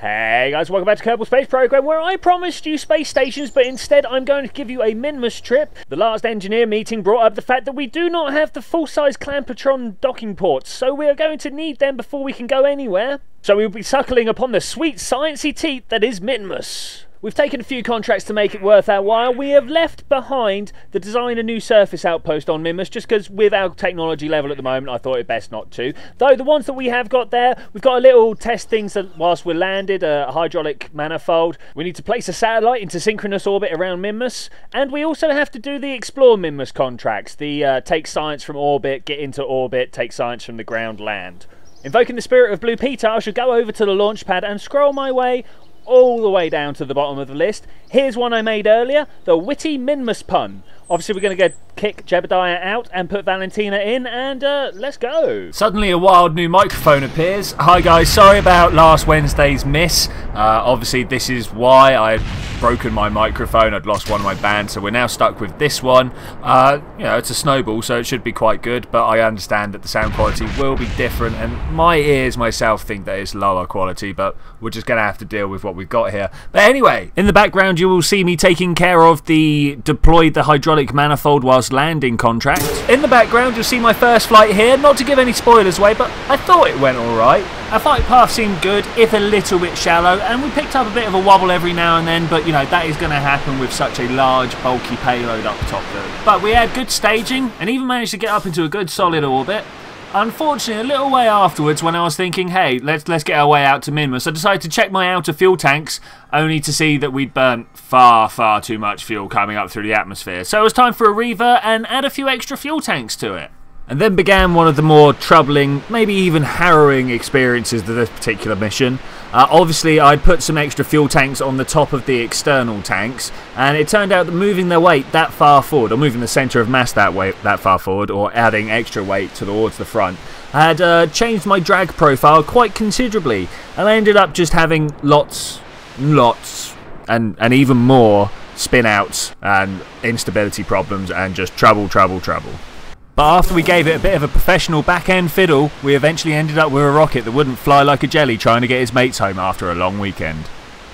Hey guys, welcome back to Kerbal Space Program, where I promised you space stations, but instead I'm going to give you a Minmus trip. The last engineer meeting brought up the fact that we do not have the full-size Clamp-O-Tron docking ports, so we are going to need them before we can go anywhere. So we'll be suckling upon the sweet sciencey teat that is Minmus. We've taken a few contracts to make it worth our while. We have left behind the design a new surface outpost on Minmus just because with our technology level at the moment I thought it best not to. Though the ones that we have got there, we've got a little test things that whilst we're landed, a hydraulic manifold. We need to place a satellite into synchronous orbit around Minmus and we also have to do the explore Minmus contracts. The uh, take science from orbit, get into orbit, take science from the ground, land. Invoking the spirit of Blue Peter, I shall go over to the launch pad and scroll my way all the way down to the bottom of the list. Here's one I made earlier, the witty Minmus pun. Obviously, we're going to go kick Jebediah out and put Valentina in, and uh, let's go. Suddenly, a wild new microphone appears. Hi, guys. Sorry about last Wednesday's miss. Uh, obviously, this is why I'd broken my microphone. I'd lost one of my bands, so we're now stuck with this one. Uh, you know, it's a snowball, so it should be quite good, but I understand that the sound quality will be different, and my ears myself think that it's lower quality, but we're just going to have to deal with what we've got here. But anyway, in the background, you will see me taking care of the deployed the hydraulic manifold whilst landing contract. In the background you'll see my first flight here, not to give any spoilers away, but I thought it went alright. Our flight path seemed good, if a little bit shallow, and we picked up a bit of a wobble every now and then, but you know, that is going to happen with such a large, bulky payload up top there. But we had good staging, and even managed to get up into a good solid orbit. Unfortunately, a little way afterwards, when I was thinking, hey, let's let's get our way out to Minmus, I decided to check my outer fuel tanks, only to see that we'd burnt far, far too much fuel coming up through the atmosphere. So it was time for a rever and add a few extra fuel tanks to it. And then began one of the more troubling, maybe even harrowing experiences of this particular mission. Uh, obviously, I'd put some extra fuel tanks on the top of the external tanks, and it turned out that moving their weight that far forward, or moving the centre of mass that way that far forward, or adding extra weight towards the front, had uh, changed my drag profile quite considerably, and I ended up just having lots, lots, and and even more spin outs and instability problems, and just trouble, trouble, trouble. But after we gave it a bit of a professional back-end fiddle, we eventually ended up with a rocket that wouldn't fly like a jelly trying to get his mates home after a long weekend.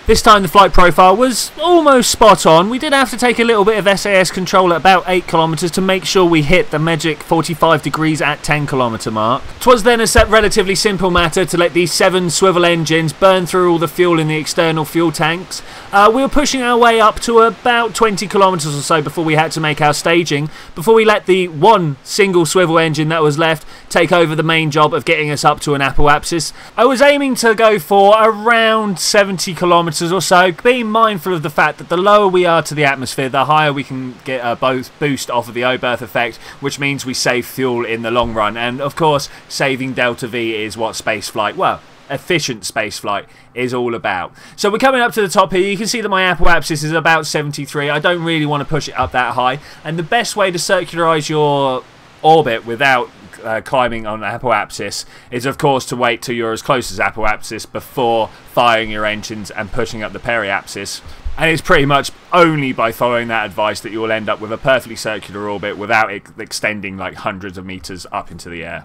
This time the flight profile was almost spot on. We did have to take a little bit of SAS control at about 8 kilometres to make sure we hit the magic 45 degrees at 10 kilometre mark. Twas then a relatively simple matter to let these seven swivel engines burn through all the fuel in the external fuel tanks. Uh, we were pushing our way up to about 20 kilometres or so before we had to make our staging, before we let the one single swivel engine that was left take over the main job of getting us up to an apoapsis. I was aiming to go for around 70 kilometres or so, being mindful of the fact that the lower we are to the atmosphere, the higher we can get a both boost off of the Oberth effect, which means we save fuel in the long run. And of course, saving delta V is what spaceflight, well, efficient spaceflight is all about. So we're coming up to the top here. You can see that my apoapsis is about 73. I don't really want to push it up that high. And the best way to circularize your orbit without uh, climbing on apoapsis is of course to wait till you're as close as apoapsis before firing your engines and pushing up the periapsis. And it's pretty much only by following that advice that you will end up with a perfectly circular orbit without it extending like hundreds of meters up into the air.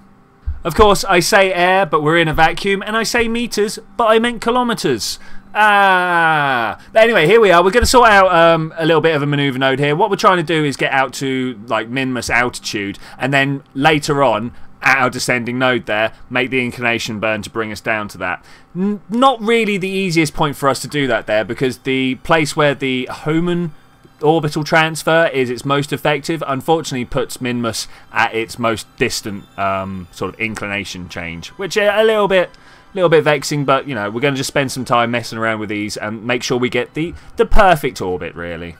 Of course, I say air, but we're in a vacuum, and I say meters, but I meant kilometers. Ah. But anyway, here we are. We're going to sort out um, a little bit of a maneuver node here. What we're trying to do is get out to like Minmus altitude, and then later on at our descending node there, make the inclination burn to bring us down to that. N not really the easiest point for us to do that there, because the place where the Hohmann orbital transfer is its most effective, unfortunately puts Minmus at its most distant um, sort of inclination change, which a little bit little bit vexing, but you know, we're going to just spend some time messing around with these and make sure we get the, the perfect orbit, really.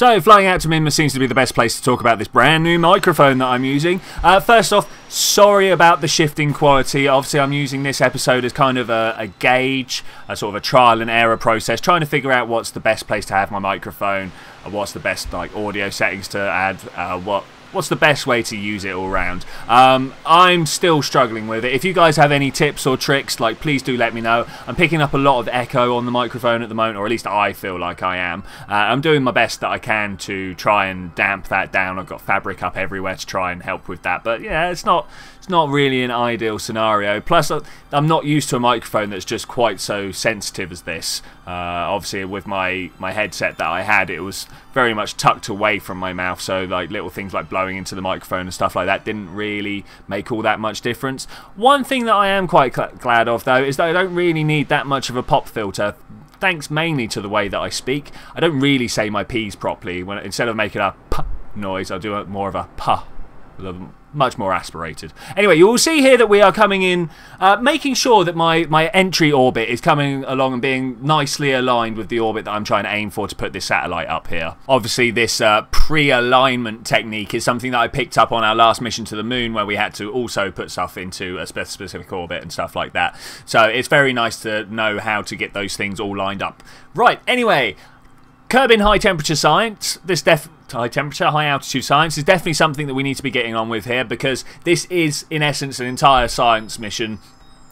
So, flying out to Minmus seems to be the best place to talk about this brand new microphone that I'm using. Uh, first off, sorry about the shifting quality. Obviously, I'm using this episode as kind of a, a, gauge, a sort of a trial and error process, trying to figure out what's the best place to have my microphone, what's the best like audio settings to add, uh, what what's the best way to use it all round. Um, I'm still struggling with it. If you guys have any tips or tricks, like please do let me know. I'm picking up a lot of echo on the microphone at the moment, or at least I feel like I am. Uh, I'm doing my best that I can to try and damp that down. I've got fabric up everywhere to try and help with that, but yeah, it's not not really an ideal scenario. Plus, I'm not used to a microphone that's just quite so sensitive as this. Uh, obviously, with my, my headset that I had, it was very much tucked away from my mouth, so like little things like blowing into the microphone and stuff like that didn't really make all that much difference. One thing that I am quite glad of, though, is that I don't really need that much of a pop filter thanks mainly to the way that I speak. I don't really say my P's properly. When Instead of making a p noise, I'll do a, more of a p much more aspirated. Anyway, you will see here that we are coming in, uh, making sure that my, my entry orbit is coming along and being nicely aligned with the orbit that I'm trying to aim for to put this satellite up here. Obviously, this uh, pre-alignment technique is something that I picked up on our last mission to the moon where we had to also put stuff into a specific orbit and stuff like that. So it's very nice to know how to get those things all lined up. Right, anyway, Kerbin high temperature science. This def high temperature, high altitude science is definitely something that we need to be getting on with here because this is, in essence, an entire science mission.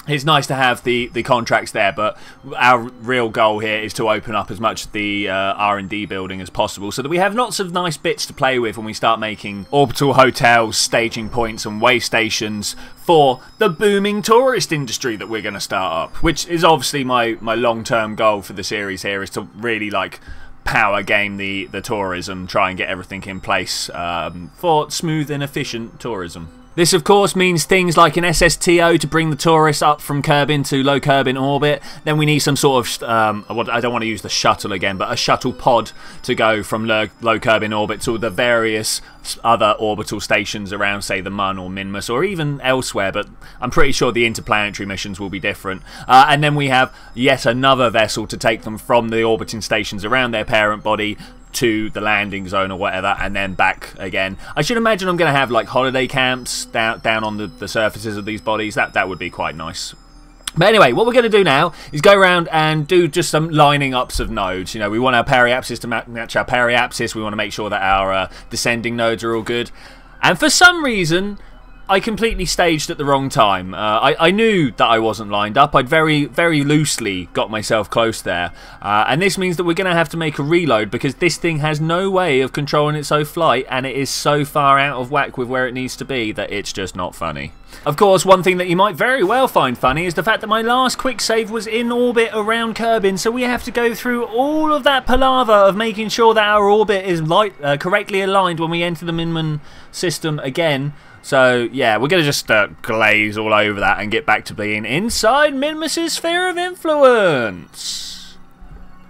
It's nice to have the, the contracts there, but our real goal here is to open up as much the uh, R&D building as possible so that we have lots of nice bits to play with when we start making orbital hotels, staging points and way stations for the booming tourist industry that we're going to start up, which is obviously my, my long-term goal for the series here is to really like power game the, the tourism, try and get everything in place um, for smooth and efficient tourism. This, of course, means things like an SSTO to bring the tourists up from Kerbin to low Kerbin orbit. Then we need some sort of, um, I don't want to use the shuttle again, but a shuttle pod to go from low, Kerbin orbit to the various other orbital stations around, say, the Mun or Minmus, or even elsewhere. But I'm pretty sure the interplanetary missions will be different. Uh, and then we have yet another vessel to take them from the orbiting stations around their parent body to the landing zone or whatever and then back again. I should imagine I'm going to have like holiday camps down down on the, the surfaces of these bodies. That that would be quite nice. But anyway, what we're going to do now is go around and do just some lining ups of nodes. You know, we want our periapsis to match our periapsis. We want to make sure that our uh, descending nodes are all good. And for some reason, I completely staged at the wrong time. Uh, I, I, knew that I wasn't lined up. I'd very, very loosely got myself close there. Uh, and this means that we're going to have to make a reload because this thing has no way of controlling its own flight and it is so far out of whack with where it needs to be that it's just not funny. Of course, one thing that you might very well find funny is the fact that my last quick save was in orbit around Kerbin, so we have to go through all of that palaver of making sure that our orbit is light, uh, correctly aligned when we enter the Minmus system again. So, yeah, we're going to just uh, glaze all over that and get back to being inside Minmus's sphere of influence.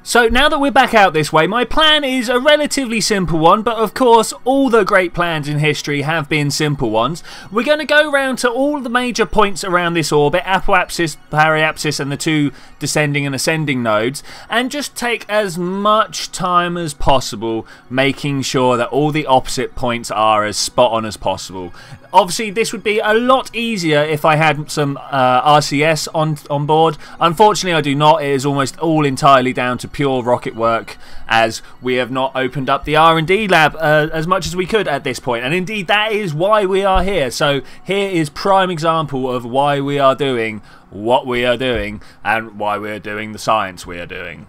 So now that we're back out this way, my plan is a relatively simple one, but of course all the great plans in history have been simple ones. We're going to go round to all the major points around this orbit, apoapsis, periapsis and the two descending and ascending nodes, and just take as much time as possible making sure that all the opposite points are as spot on as possible. Obviously, this would be a lot easier if I had some uh, RCS on on board. Unfortunately, I do not. It is almost all entirely down to pure rocket work, as we have not opened up the R&D lab uh, as much as we could at this point. And indeed, that is why we are here. So here is prime example of why we are doing what we are doing and why we are doing the science we are doing.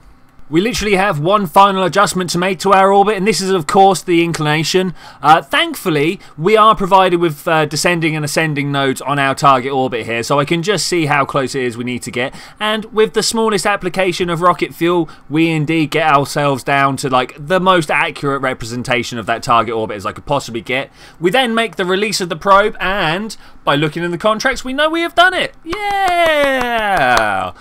We literally have one final adjustment to make to our orbit, and this is, of course, the inclination. Uh, thankfully, we are provided with uh, descending and ascending nodes on our target orbit here, so I can just see how close it is we need to get. And with the smallest application of rocket fuel, we indeed get ourselves down to like the most accurate representation of that target orbit as I could possibly get. We then make the release of the probe, and by looking in the contracts, we know we have done it. Yeah!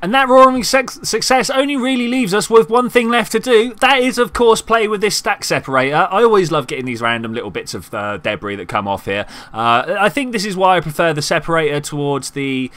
And that roaring success only really leaves us with one thing left to do. That is, of course, play with this stack separator. I always love getting these random little bits of uh, debris that come off here. Uh, I think this is why I prefer the separator towards the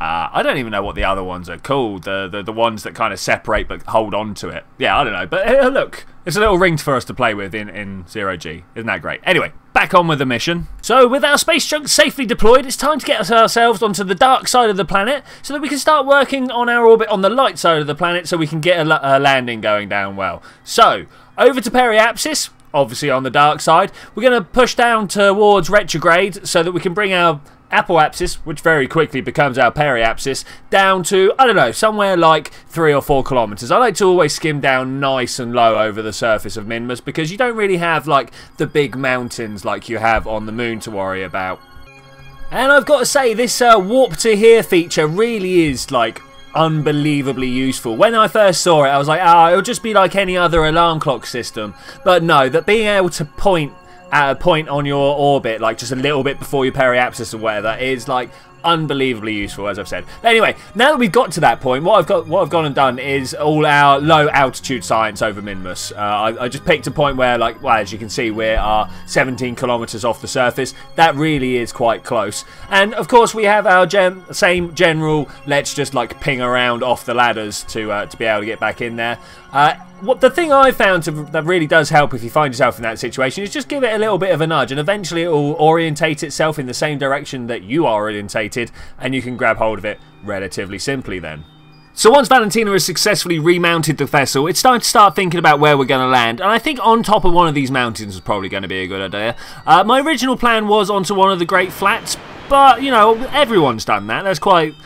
uh, I don't even know what the other ones are called. The, the the ones that kind of separate but hold on to it. Yeah, I don't know. But uh, look, it's a little ring for us to play with in, in Zero G. Isn't that great? Anyway, back on with the mission. So, with our space junk safely deployed, it's time to get ourselves onto the dark side of the planet so that we can start working on our orbit on the light side of the planet so we can get a, a landing going down well. So, over to Periapsis, obviously on the dark side. We're going to push down towards retrograde so that we can bring our apoapsis, which very quickly becomes our periapsis, down to, I don't know, somewhere like three or four kilometres. I like to always skim down nice and low over the surface of Minmus because you don't really have like the big mountains like you have on the moon to worry about. And I've got to say, this uh, warp to here feature really is like unbelievably useful. When I first saw it, I was like, ah, oh, it'll just be like any other alarm clock system. But no, that being able to point at a point on your orbit, like just a little bit before your periapsis or whatever, is like unbelievably useful, as I've said. Anyway, now that we've got to that point, what I've got, what I've gone and done is all our low altitude science over Minmus. Uh, I, I, just picked a point where, like, well, as you can see, we are 17 kilometers off the surface. That really is quite close. And of course, we have our gen same general. Let's just like ping around off the ladders to uh, to be able to get back in there. Uh, what the thing I found to, that really does help if you find yourself in that situation is just give it a little bit of a nudge, and eventually it will orientate itself in the same direction that you are orientated, and you can grab hold of it relatively simply then. So once Valentina has successfully remounted the vessel, it's time to start thinking about where we're going to land. And I think on top of one of these mountains is probably going to be a good idea. Uh, my original plan was onto one of the Great Flats, but, you know, everyone's done that. That's quite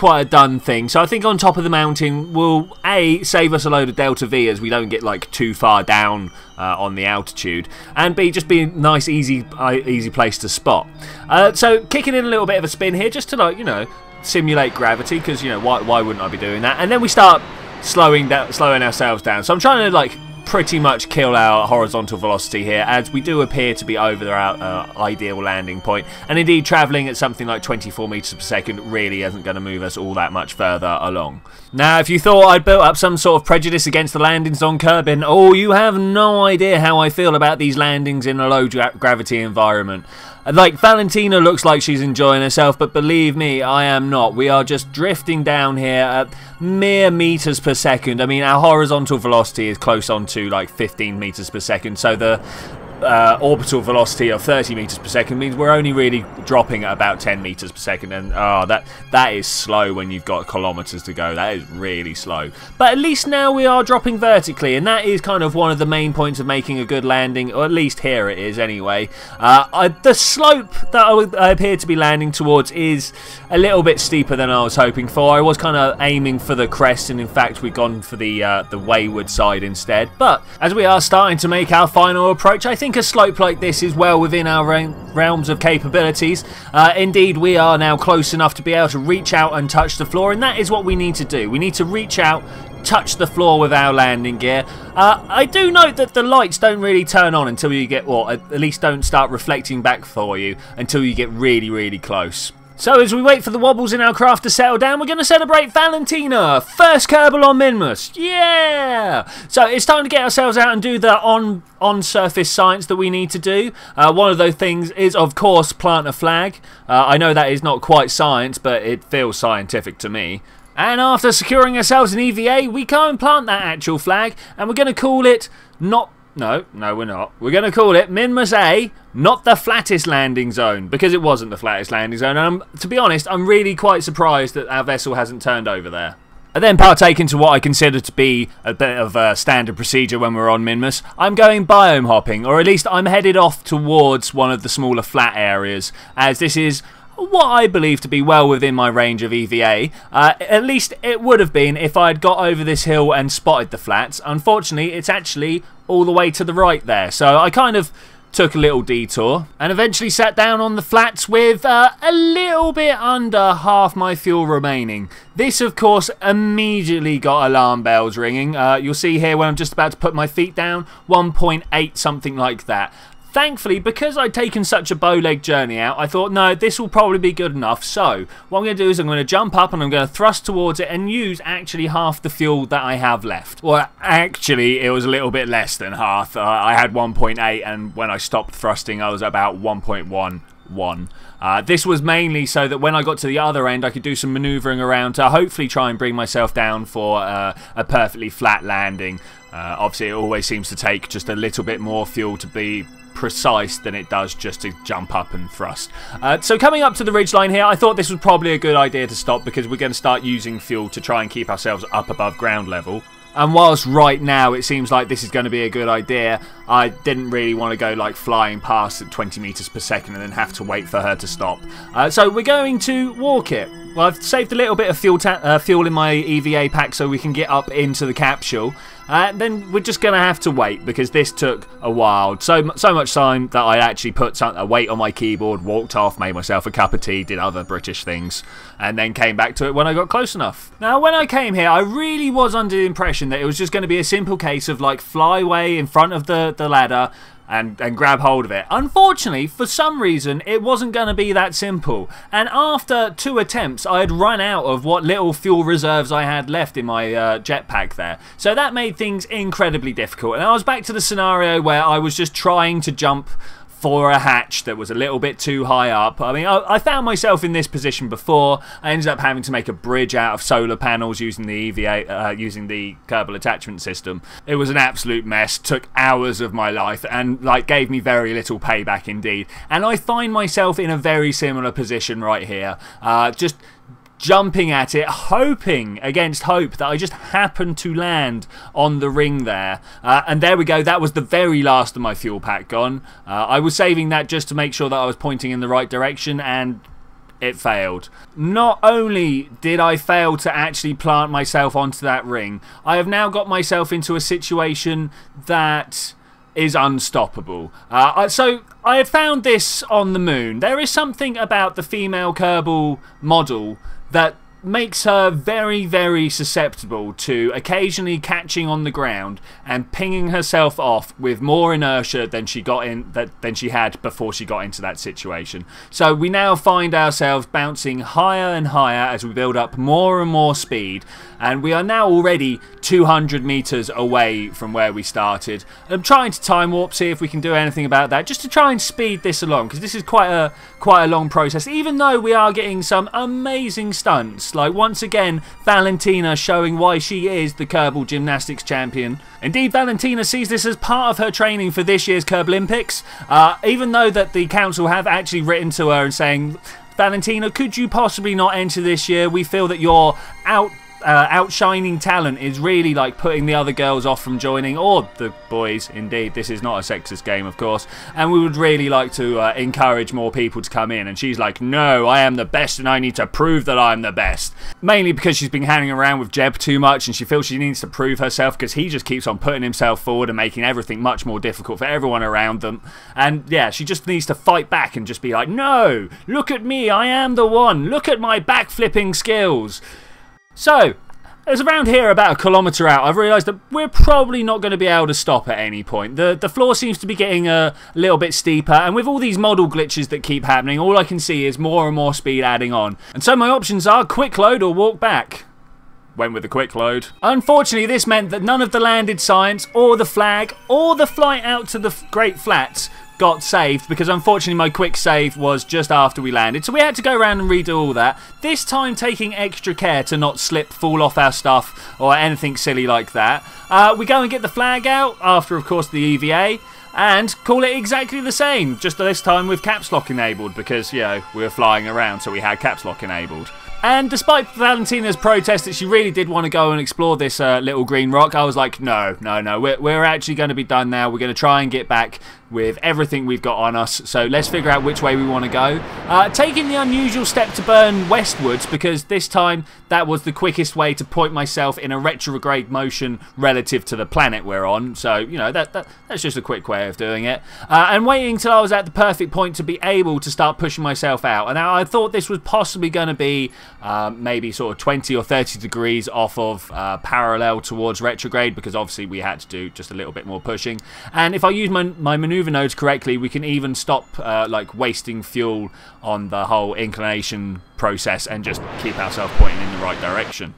quite a done thing. So I think on top of the mountain will a save us a load of delta v as we don't get like too far down uh, on the altitude, and b just be a nice easy uh, easy place to spot. Uh, so kicking in a little bit of a spin here just to like you know simulate gravity because you know why why wouldn't I be doing that? And then we start slowing down slowing ourselves down. So I'm trying to like pretty much kill our horizontal velocity here as we do appear to be over our uh, ideal landing point and indeed travelling at something like 24 metres per second really isn't going to move us all that much further along. Now if you thought I'd built up some sort of prejudice against the landings on Kerbin, oh you have no idea how I feel about these landings in a low gravity environment. Like, Valentina looks like she's enjoying herself, but believe me, I am not. We are just drifting down here at mere meters per second. I mean, our horizontal velocity is close on to like 15 meters per second, so the uh, orbital velocity of 30 meters per second means we're only really dropping at about 10 meters per second and oh that that is slow when you've got kilometers to go. That is really slow. But at least now we are dropping vertically and that is kind of one of the main points of making a good landing or at least here it is anyway. Uh, I, the slope that I, I appear to be landing towards is a little bit steeper than I was hoping for I was kind of aiming for the crest and in fact we've gone for the uh, the wayward side instead but as we are starting to make our final approach I think a slope like this is well within our realms of capabilities. Uh, indeed, we are now close enough to be able to reach out and touch the floor, and that is what we need to do. We need to reach out, touch the floor with our landing gear. Uh, I do note that the lights don't really turn on until you get, well, at least don't start reflecting back for you until you get really, really close. So as we wait for the wobbles in our craft to settle down, we're going to celebrate Valentina! First Kerbal on Minmus! Yeah! So it's time to get ourselves out and do the on on surface science that we need to do. Uh, one of those things is, of course, plant a flag. Uh, I know that is not quite science, but it feels scientific to me. And after securing ourselves an EVA, we go and plant that actual flag, and we're going to call it not no, no, we're not. We're going to call it Minmus A, not the flattest landing zone, because it wasn't the flattest landing zone. And I'm, to be honest, I'm really quite surprised that our vessel hasn't turned over there. I then partake into what I consider to be a bit of a standard procedure when we're on Minmus. I'm going biome hopping, or at least I'm headed off towards one of the smaller flat areas, as this is what I believe to be well within my range of EVA. Uh, at least it would have been if I had got over this hill and spotted the flats. Unfortunately, it's actually all the way to the right there. So I kind of took a little detour and eventually sat down on the flats with uh, a little bit under half my fuel remaining. This, of course, immediately got alarm bells ringing. Uh, you'll see here when I'm just about to put my feet down, 1.8, something like that. Thankfully, because I'd taken such a bowleg journey out, I thought, no, this will probably be good enough. So, what I'm going to do is I'm going to jump up and I'm going to thrust towards it and use actually half the fuel that I have left. Well, actually, it was a little bit less than half. Uh, I had 1.8 and when I stopped thrusting, I was about 1.1 one. Uh, this was mainly so that when I got to the other end, I could do some manoeuvring around to hopefully try and bring myself down for uh, a perfectly flat landing. Uh, obviously, it always seems to take just a little bit more fuel to be precise than it does just to jump up and thrust. Uh, so coming up to the ridge line here, I thought this was probably a good idea to stop because we're going to start using fuel to try and keep ourselves up above ground level. And whilst right now it seems like this is going to be a good idea, I didn't really want to go like flying past at 20 meters per second and then have to wait for her to stop. Uh, so we're going to walk it. Well, I've saved a little bit of fuel, uh, fuel in my EVA pack so we can get up into the capsule. Uh, then we're just going to have to wait because this took a while. So so much time that I actually put some, a weight on my keyboard, walked off, made myself a cup of tea, did other British things, and then came back to it when I got close enough. Now, when I came here, I really was under the impression that it was just going to be a simple case of like fly away in front of the, the ladder, and, and grab hold of it. Unfortunately, for some reason, it wasn't going to be that simple. And after two attempts, I had run out of what little fuel reserves I had left in my uh, jetpack there. So that made things incredibly difficult. And I was back to the scenario where I was just trying to jump for a hatch that was a little bit too high up. I mean, I, I, found myself in this position before. I ended up having to make a bridge out of solar panels using the EVA, uh, using the Kerbal attachment system. It was an absolute mess. Took hours of my life and like gave me very little payback indeed. And I find myself in a very similar position right here. Uh, just jumping at it, hoping against hope that I just happened to land on the ring there. Uh, and there we go, that was the very last of my fuel pack gone. Uh, I was saving that just to make sure that I was pointing in the right direction and it failed. Not only did I fail to actually plant myself onto that ring, I have now got myself into a situation that is unstoppable. Uh, so I had found this on the moon. There is something about the female Kerbal model that makes her very, very susceptible to occasionally catching on the ground and pinging herself off with more inertia than she got in that than she had before she got into that situation. So we now find ourselves bouncing higher and higher as we build up more and more speed, and we are now already 200 meters away from where we started. I'm trying to time warp, see if we can do anything about that, just to try and speed this along because this is quite a quite a long process. Even though we are getting some amazing stunts like once again, Valentina showing why she is the Kerbal Gymnastics champion. Indeed, Valentina sees this as part of her training for this year's Kerbalympics. Uh, even though that the council have actually written to her and saying, Valentina, could you possibly not enter this year? We feel that you're out uh, outshining talent is really like putting the other girls off from joining, or the boys, indeed. This is not a sexist game, of course. And we would really like to uh, encourage more people to come in. And she's like, no, I am the best and I need to prove that I'm the best. Mainly because she's been hanging around with Jeb too much and she feels she needs to prove herself because he just keeps on putting himself forward and making everything much more difficult for everyone around them. And yeah, she just needs to fight back and just be like, no, look at me, I am the one. Look at my backflipping skills. So, as around here about a kilometre out, I've realised that we're probably not going to be able to stop at any point. The the floor seems to be getting a little bit steeper, and with all these model glitches that keep happening, all I can see is more and more speed adding on. And so my options are quick load or walk back. Went with the quick load. Unfortunately, this meant that none of the landed signs, or the flag, or the flight out to the Great Flats got saved because unfortunately my quick save was just after we landed. So we had to go around and redo all that. This time taking extra care to not slip, fall off our stuff or anything silly like that. Uh, we go and get the flag out after, of course, the EVA and call it exactly the same, just this time with caps lock enabled because, you know, we were flying around so we had caps lock enabled. And despite Valentina's protest that she really did want to go and explore this uh, little green rock, I was like, no, no, no, we're, we're actually going to be done now. We're going to try and get back with everything we've got on us. So let's figure out which way we want to go. Uh, taking the unusual step to burn westwards because this time that was the quickest way to point myself in a retrograde motion relative to the planet we're on. So, you know, that, that that's just a quick way of doing it. Uh, and waiting until I was at the perfect point to be able to start pushing myself out. And I thought this was possibly going to be uh, maybe sort of 20 or 30 degrees off of uh, parallel towards retrograde because obviously we had to do just a little bit more pushing. And if I use my, my maneuver maneuver nodes correctly, we can even stop uh, like wasting fuel on the whole inclination process and just keep ourselves pointing in the right direction.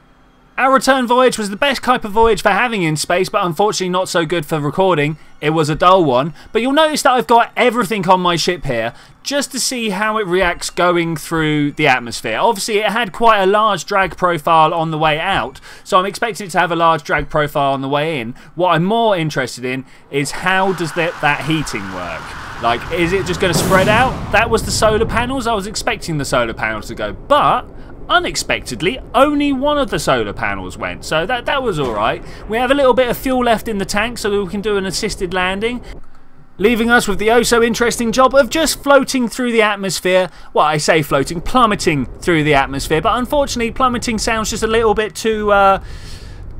Our return voyage was the best type of voyage for having in space, but unfortunately not so good for recording. It was a dull one. But you'll notice that I've got everything on my ship here, just to see how it reacts going through the atmosphere. Obviously, it had quite a large drag profile on the way out, so I'm expecting it to have a large drag profile on the way in. What I'm more interested in is how does that, that heating work? Like, is it just going to spread out? That was the solar panels. I was expecting the solar panels to go, but unexpectedly, only one of the solar panels went, so that, that was alright. We have a little bit of fuel left in the tank so we can do an assisted landing. leaving us with the oh so interesting job of just floating through the atmosphere. Well, I say floating, plummeting through the atmosphere, but unfortunately, plummeting sounds just a little bit too. Uh,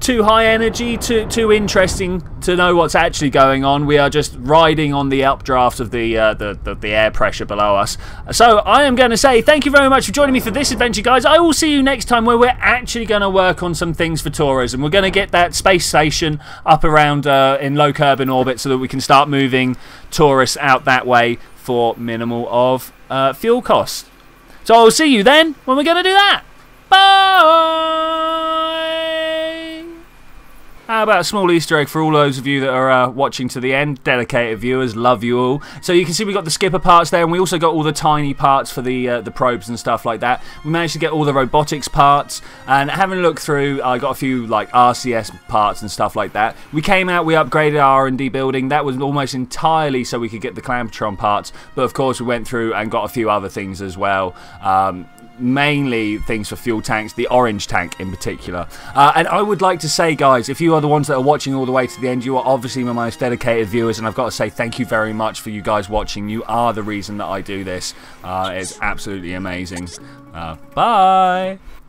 too high energy, too too interesting to know what's actually going on. We are just riding on the updraft of the uh, the, the, the air pressure below us. So I am going to say thank you very much for joining me for this adventure, guys. I will see you next time where we're actually going to work on some things for tourism. We're going to get that space station up around uh, in low Kerbin orbit so that we can start moving tourists out that way for minimal of uh, fuel costs. So I'll see you then when we're going to do that. Bye. How about a small Easter egg for all those of you that are uh, watching to the end? Dedicated viewers, love you all. So you can see we got the skipper parts there, and we also got all the tiny parts for the uh, the probes and stuff like that. We managed to get all the robotics parts, and having a look through, I got a few like RCS parts and stuff like that. We came out, we upgraded our R&D building. That was almost entirely so we could get the Clamp-O-Tron parts, but of course we went through and got a few other things as well. Um, mainly things for fuel tanks, the orange tank in particular. Uh, and I would like to say, guys, if you are the ones that are watching all the way to the end, you are obviously my most dedicated viewers, and I've got to say thank you very much for you guys watching. You are the reason that I do this. Uh, it's absolutely amazing. Uh, bye.